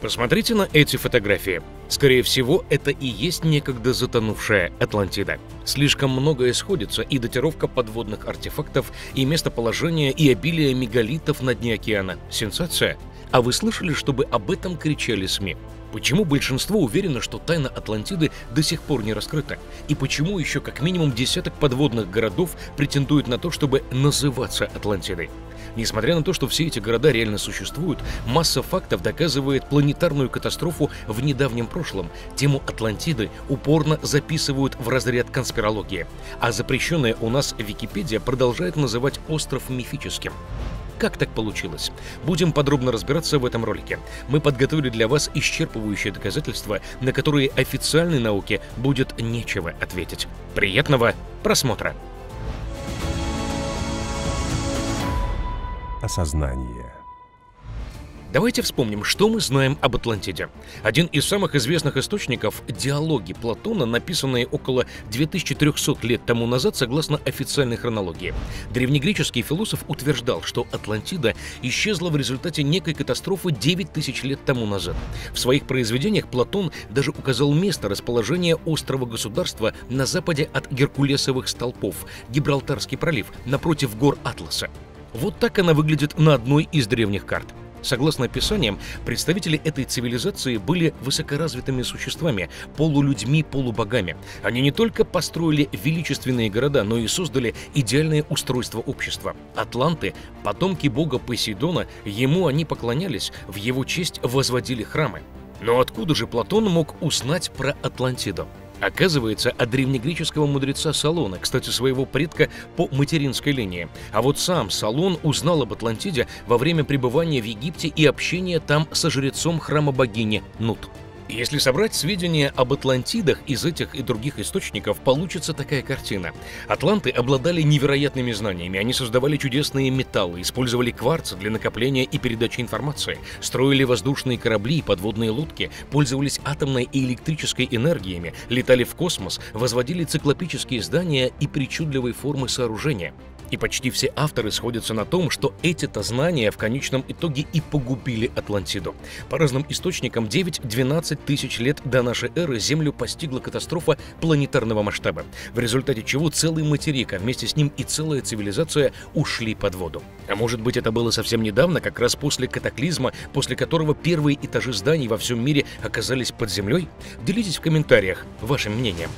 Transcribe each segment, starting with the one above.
Посмотрите на эти фотографии. Скорее всего, это и есть некогда затонувшая Атлантида. Слишком многое сходится, и датировка подводных артефактов, и местоположение, и обилие мегалитов на дне океана. Сенсация? А вы слышали, чтобы об этом кричали СМИ? Почему большинство уверено, что тайна Атлантиды до сих пор не раскрыта? И почему еще как минимум десяток подводных городов претендуют на то, чтобы называться Атлантидой? Несмотря на то, что все эти города реально существуют, масса фактов доказывает планетарную катастрофу в недавнем прошлом. Тему Атлантиды упорно записывают в разряд конспирологии. А запрещенная у нас Википедия продолжает называть остров мифическим. Как так получилось? Будем подробно разбираться в этом ролике. Мы подготовили для вас исчерпывающие доказательства, на которые официальной науке будет нечего ответить. Приятного просмотра! Осознание. Давайте вспомним, что мы знаем об Атлантиде. Один из самых известных источников – диалоги Платона, написанные около 2300 лет тому назад согласно официальной хронологии. Древнегреческий философ утверждал, что Атлантида исчезла в результате некой катастрофы 9000 лет тому назад. В своих произведениях Платон даже указал место расположения острова-государства на западе от Геркулесовых столпов – Гибралтарский пролив, напротив гор Атласа. Вот так она выглядит на одной из древних карт – Согласно описаниям, представители этой цивилизации были высокоразвитыми существами, полулюдьми, полубогами. Они не только построили величественные города, но и создали идеальное устройство общества. Атланты, потомки бога Посейдона, ему они поклонялись, в его честь возводили храмы. Но откуда же Платон мог узнать про Атлантиду? Оказывается, от древнегреческого мудреца Салона, кстати, своего предка по материнской линии. А вот сам Салон узнал об Атлантиде во время пребывания в Египте и общения там со жрецом храма богини Нут. Если собрать сведения об Атлантидах из этих и других источников, получится такая картина. Атланты обладали невероятными знаниями, они создавали чудесные металлы, использовали кварц для накопления и передачи информации, строили воздушные корабли и подводные лодки, пользовались атомной и электрической энергиями, летали в космос, возводили циклопические здания и причудливой формы сооружения. И почти все авторы сходятся на том, что эти-то знания в конечном итоге и погубили Атлантиду. По разным источникам 9-12 тысяч лет до нашей эры Землю постигла катастрофа планетарного масштаба, в результате чего целый материк, а вместе с ним и целая цивилизация ушли под воду. А может быть это было совсем недавно, как раз после катаклизма, после которого первые этажи зданий во всем мире оказались под землей? Делитесь в комментариях вашим мнением.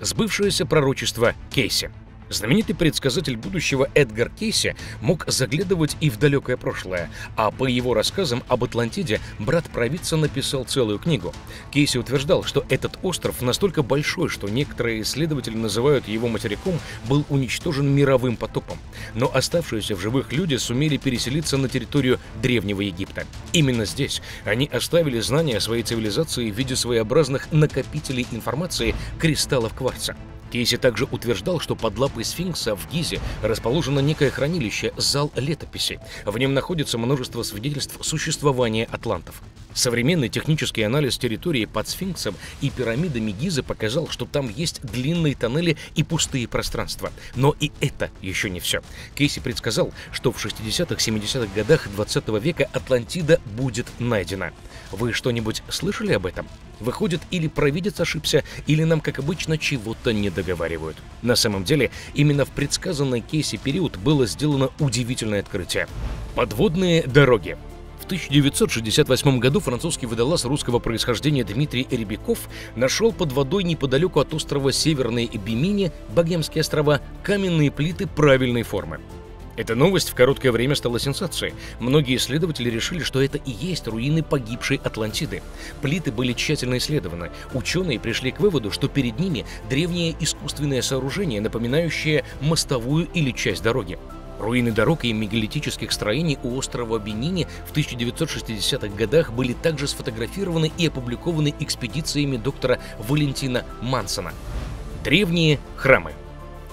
Сбывшееся пророчество Кейси – Знаменитый предсказатель будущего Эдгар Кейси мог заглядывать и в далекое прошлое, а по его рассказам об Атлантиде брат провидца написал целую книгу. Кейси утверждал, что этот остров настолько большой, что некоторые исследователи называют его материком, был уничтожен мировым потопом. Но оставшиеся в живых люди сумели переселиться на территорию Древнего Египта. Именно здесь они оставили знания своей цивилизации в виде своеобразных накопителей информации кристаллов кварца. Кейси также утверждал, что под лапой сфинкса в Гизе расположено некое хранилище, зал летописи. В нем находится множество свидетельств существования атлантов. Современный технический анализ территории под сфинксом и пирамидами Гизы показал, что там есть длинные тоннели и пустые пространства. Но и это еще не все. Кейси предсказал, что в 60-70-х годах 20 века Атлантида будет найдена. Вы что-нибудь слышали об этом? Выходит, или провидец ошибся, или нам, как обычно, чего-то не договаривают. На самом деле, именно в предсказанной Кейси период было сделано удивительное открытие. Подводные дороги. В 1968 году французский водолаз русского происхождения Дмитрий Рябяков нашел под водой неподалеку от острова Северной Бимини, Богемские острова, каменные плиты правильной формы. Эта новость в короткое время стала сенсацией. Многие исследователи решили, что это и есть руины погибшей Атлантиды. Плиты были тщательно исследованы. Ученые пришли к выводу, что перед ними древнее искусственное сооружение, напоминающее мостовую или часть дороги. Руины дорог и мегалитических строений у острова Бенини в 1960-х годах были также сфотографированы и опубликованы экспедициями доктора Валентина Мансона. Древние храмы.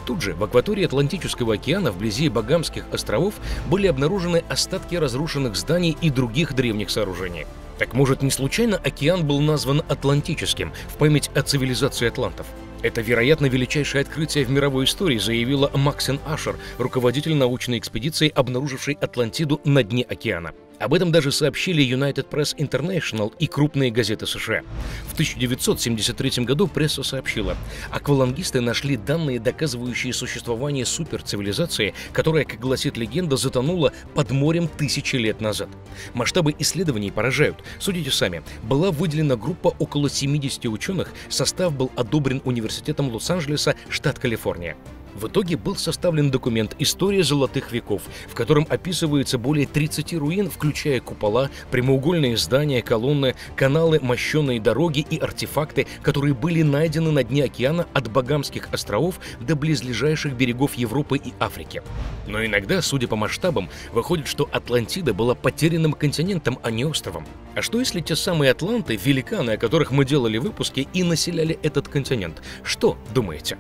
Тут же, в акватории Атлантического океана, вблизи Багамских островов, были обнаружены остатки разрушенных зданий и других древних сооружений. Так может, не случайно океан был назван Атлантическим в память о цивилизации атлантов? Это, вероятно, величайшее открытие в мировой истории, заявила Максен Ашер, руководитель научной экспедиции, обнаружившей Атлантиду на дне океана. Об этом даже сообщили United Press International и крупные газеты США. В 1973 году пресса сообщила, аквалангисты нашли данные, доказывающие существование суперцивилизации, которая, как гласит легенда, затонула под морем тысячи лет назад. Масштабы исследований поражают. Судите сами, была выделена группа около 70 ученых, состав был одобрен Университетом Лос-Анджелеса, штат Калифорния. В итоге был составлен документ «История золотых веков», в котором описывается более 30 руин, включая купола, прямоугольные здания, колонны, каналы, мощенные дороги и артефакты, которые были найдены на дне океана от Багамских островов до близлежащих берегов Европы и Африки. Но иногда, судя по масштабам, выходит, что Атлантида была потерянным континентом, а не островом. А что если те самые атланты, великаны, о которых мы делали выпуски, и населяли этот континент? Что думаете?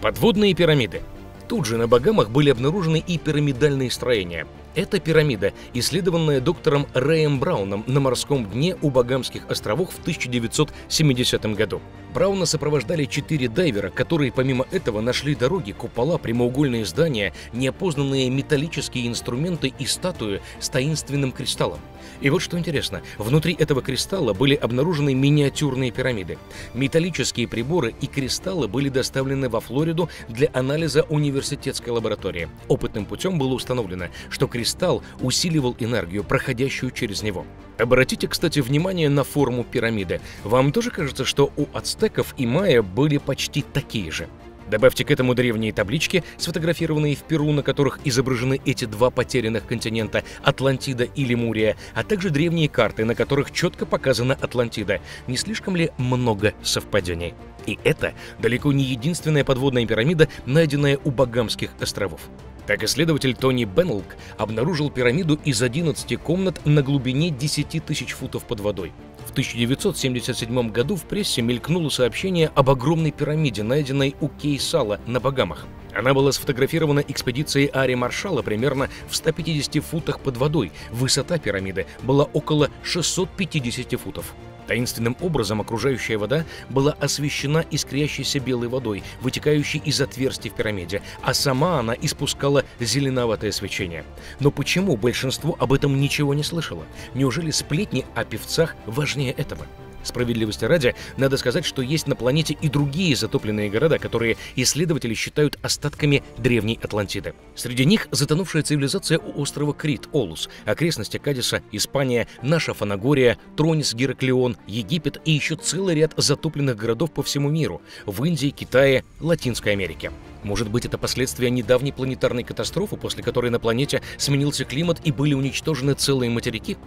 Подводные пирамиды. Тут же на Багамах были обнаружены и пирамидальные строения. Это пирамида, исследованная доктором Рэем Брауном на морском дне у Багамских островов в 1970 году. Брауна сопровождали четыре дайвера, которые помимо этого нашли дороги, купола, прямоугольные здания, неопознанные металлические инструменты и статуи с таинственным кристаллом. И вот что интересно, внутри этого кристалла были обнаружены миниатюрные пирамиды. Металлические приборы и кристаллы были доставлены во Флориду для анализа университетской лаборатории. Опытным путем было установлено, что кристалл усиливал энергию, проходящую через него. Обратите, кстати, внимание на форму пирамиды. Вам тоже кажется, что у ацтеков и майя были почти такие же? Добавьте к этому древние таблички, сфотографированные в Перу, на которых изображены эти два потерянных континента – Атлантида и Лемурия, а также древние карты, на которых четко показана Атлантида. Не слишком ли много совпадений? И это далеко не единственная подводная пирамида, найденная у Багамских островов. Так исследователь Тони Беннелк обнаружил пирамиду из 11 комнат на глубине 10 тысяч футов под водой. В 1977 году в прессе мелькнуло сообщение об огромной пирамиде, найденной у Кейсала на Багамах. Она была сфотографирована экспедицией Ари Маршала примерно в 150 футах под водой. Высота пирамиды была около 650 футов. Таинственным образом окружающая вода была освещена искрящейся белой водой, вытекающей из отверстий в пирамиде, а сама она испускала зеленоватое свечение. Но почему большинство об этом ничего не слышало? Неужели сплетни о певцах важнее этого? Справедливости ради, надо сказать, что есть на планете и другие затопленные города, которые исследователи считают остатками древней Атлантиды. Среди них затонувшая цивилизация у острова Крит, Олус, окрестности Кадиса, Испания, наша Фанагория, Тронис, Гераклеон, Египет и еще целый ряд затопленных городов по всему миру – в Индии, Китае, Латинской Америке. Может быть, это последствия недавней планетарной катастрофы, после которой на планете сменился климат и были уничтожены целые материки?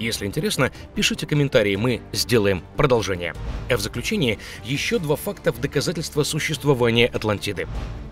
Если интересно, пишите комментарии, мы сделаем продолжение. А в заключение еще два факта в доказательство существования Атлантиды.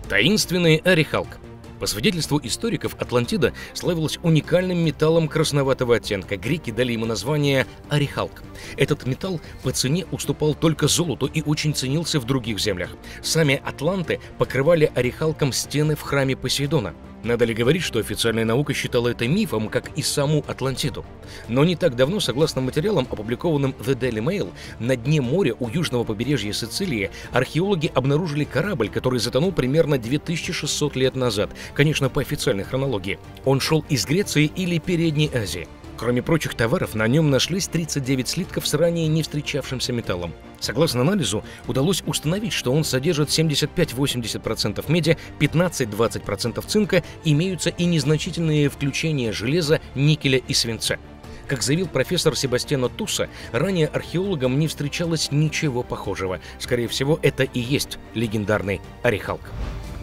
Таинственный Арихалк – по свидетельству историков, Атлантида славилась уникальным металлом красноватого оттенка. Греки дали ему название орехалк. Этот металл по цене уступал только золоту и очень ценился в других землях. Сами атланты покрывали орехалком стены в храме Посейдона. Надо ли говорить, что официальная наука считала это мифом, как и саму Атлантиду? Но не так давно, согласно материалам, опубликованным в The Daily Mail, на дне моря у южного побережья Сицилии археологи обнаружили корабль, который затонул примерно 2600 лет назад, конечно, по официальной хронологии. Он шел из Греции или Передней Азии. Кроме прочих товаров, на нем нашлись 39 слитков с ранее не встречавшимся металлом. Согласно анализу, удалось установить, что он содержит 75-80% меди, 15-20% цинка, имеются и незначительные включения железа, никеля и свинца. Как заявил профессор Себастьяно Туса, ранее археологам не встречалось ничего похожего. Скорее всего, это и есть легендарный Орехалк.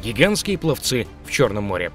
Гигантские пловцы в Черном море.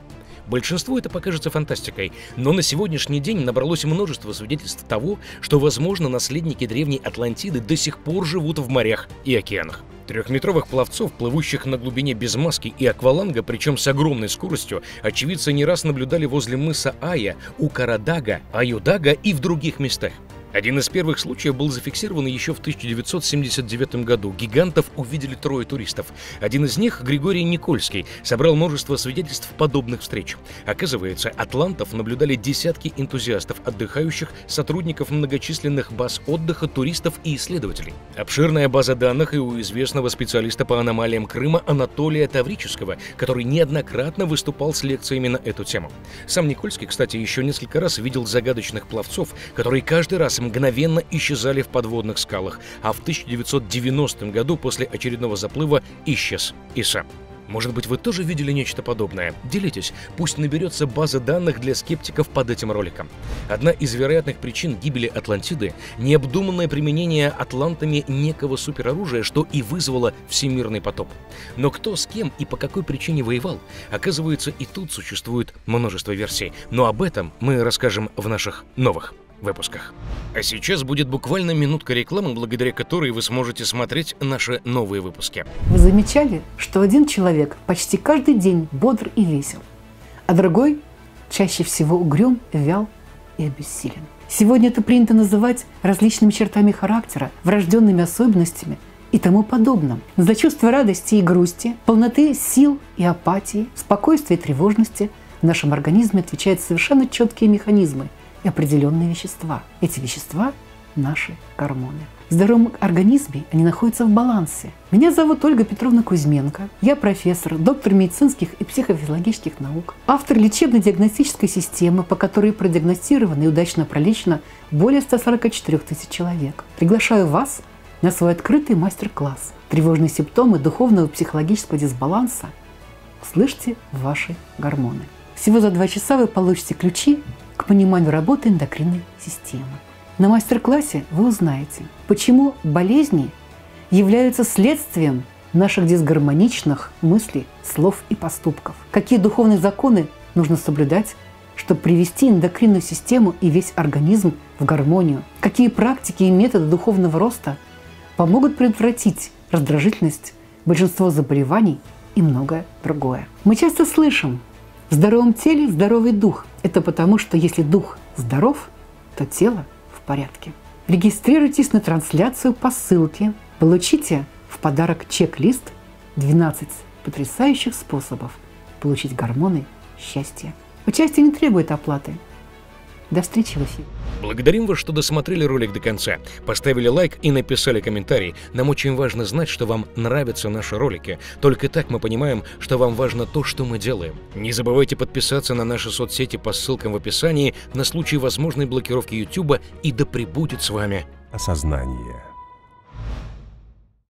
Большинству это покажется фантастикой, но на сегодняшний день набралось множество свидетельств того, что, возможно, наследники древней Атлантиды до сих пор живут в морях и океанах. Трехметровых пловцов, плывущих на глубине без маски и акваланга, причем с огромной скоростью, очевидцы не раз наблюдали возле мыса Ая, у Карадага, Аюдага и в других местах. Один из первых случаев был зафиксирован еще в 1979 году. Гигантов увидели трое туристов. Один из них, Григорий Никольский, собрал множество свидетельств подобных встреч. Оказывается, атлантов наблюдали десятки энтузиастов, отдыхающих, сотрудников многочисленных баз отдыха, туристов и исследователей. Обширная база данных и у известного специалиста по аномалиям Крыма Анатолия Таврического, который неоднократно выступал с лекциями на эту тему. Сам Никольский, кстати, еще несколько раз видел загадочных пловцов, которые каждый раз мгновенно исчезали в подводных скалах, а в 1990 году после очередного заплыва исчез и сам. Может быть, вы тоже видели нечто подобное? Делитесь, пусть наберется база данных для скептиков под этим роликом. Одна из вероятных причин гибели Атлантиды – необдуманное применение атлантами некого супероружия, что и вызвало всемирный потоп. Но кто с кем и по какой причине воевал? Оказывается, и тут существует множество версий. Но об этом мы расскажем в наших новых выпусках. А сейчас будет буквально минутка рекламы, благодаря которой вы сможете смотреть наши новые выпуски. Вы замечали, что один человек почти каждый день бодр и весел, а другой чаще всего угрюм, вял и обессилен. Сегодня это принято называть различными чертами характера, врожденными особенностями и тому подобным. За чувство радости и грусти, полноты сил и апатии, спокойствия и тревожности в нашем организме отвечают совершенно четкие механизмы – и определенные вещества. Эти вещества – наши гормоны. В здоровом организме они находятся в балансе. Меня зовут Ольга Петровна Кузьменко. Я профессор, доктор медицинских и психофизиологических наук, автор лечебно-диагностической системы, по которой продиагностировано и удачно пролечено более 144 тысяч человек. Приглашаю вас на свой открытый мастер-класс «Тревожные симптомы духовного и психологического дисбаланса». Слышите ваши гормоны. Всего за два часа вы получите ключи к пониманию работы эндокринной системы. На мастер-классе вы узнаете, почему болезни являются следствием наших дисгармоничных мыслей, слов и поступков. Какие духовные законы нужно соблюдать, чтобы привести эндокринную систему и весь организм в гармонию. Какие практики и методы духовного роста помогут предотвратить раздражительность, большинство заболеваний и многое другое. Мы часто слышим, в здоровом теле здоровый дух. Это потому, что если дух здоров, то тело в порядке. Регистрируйтесь на трансляцию по ссылке. Получите в подарок чек-лист 12 потрясающих способов получить гормоны счастья. Участие не требует оплаты. До встречи в эфире. Благодарим вас, что досмотрели ролик до конца, поставили лайк и написали комментарий. Нам очень важно знать, что вам нравятся наши ролики. Только так мы понимаем, что вам важно то, что мы делаем. Не забывайте подписаться на наши соцсети по ссылкам в описании на случай возможной блокировки YouTube и да пребудет с вами осознание.